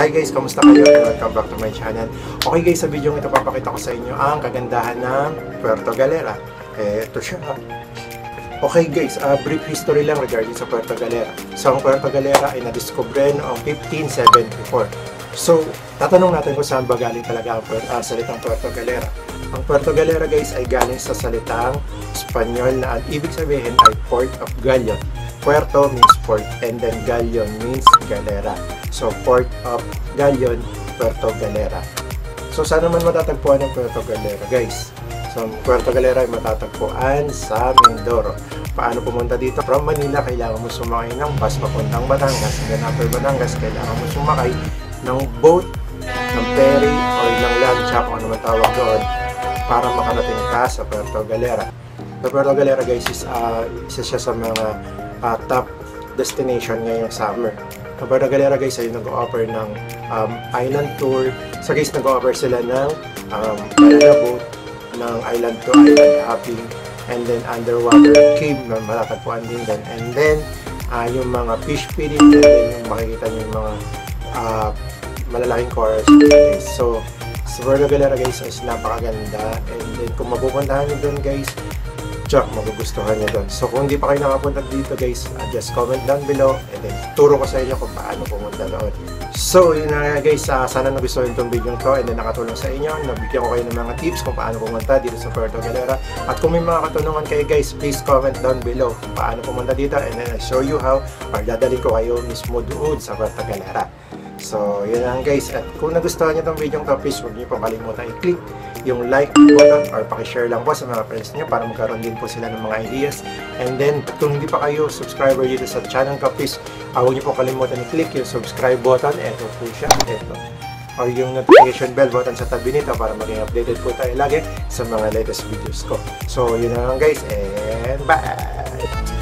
Hi guys, kamusta kayo? Welcome back to my channel. Okay guys, sa video ito papakita ko sa inyo ang kagandahan ng Puerto Galera. Eh, ito siya. Okay guys, uh, brief history lang regarding sa Puerto Galera. So, ang Puerto Galera ay nadiskubre noong 1574. So, tatanong natin kung saan ba galing talaga ang ah, salitang Puerto Galera. Ang Puerto Galera guys ay galing sa salitang Espanyol na ang ibig sabihin ay Port of Gallion. Puerto means port and then Gallion means galera. So, Port of Gallion, Puerto Galera. So, saan naman matatagpuan ang Puerto Galera guys? So, Puerto Galera ay matatagpuan sa Mindoro. Paano pumunta dito? From Manila, kailangan mo sumakay ng bus papuntang Batangas. And then after Batangas, kailangan mo sumakay ng boat, ng ferry, o ng lancha, kung ano man tawag doon, para makarating ka sa Puerto Galera. Sa Puerto Galera guys is uh, isa siya sa mga uh, top destination ngayong summer. Sa Puerto Galera guys ay nag-offer ng um, island tour. So guys, nag-offer sila ng um, banana boat, ng island to island hopping, and then underwater cave na matatagpuan din doon. And then, uh, yung mga fish feeding, and yung makikita nyo yung mga uh, malalaking corals. guys. So, sa Galera guys is napakaganda. And then, kung mapupuntahan nyo doon guys, Tsak, magugustuhan nyo doon. So kung hindi pa kayo nakapunta dito guys, uh, just comment down below and then turo ko sa inyo kung paano pumunta doon. So yun na nga guys, uh, sana nagustuhan itong video to and then nakatulong sa inyo. Nabigyan ko kayo ng mga tips kung paano pumunta dito sa Puerto Galera. At kung may mga katanungan kayo guys, please comment down below kung paano pumunta dito and then I show you how or dadalhin ko kayo mismo doon sa Puerto Galera. So, yun lang guys. At kung nagustuhan nyo itong video to, please huwag nyo pong kalimutan i-click yung like button or pakishare lang po sa mga friends nyo para magkaroon din po sila ng mga ideas. And then, kung hindi pa kayo subscriber dito sa channel ko, please uh, huwag nyo pong kalimutan i-click yung subscribe button. Ito po siya. Ito. Or yung notification bell button sa tabi nito para maging updated po tayo lagi sa mga latest videos ko. So, yun na lang guys. And bye!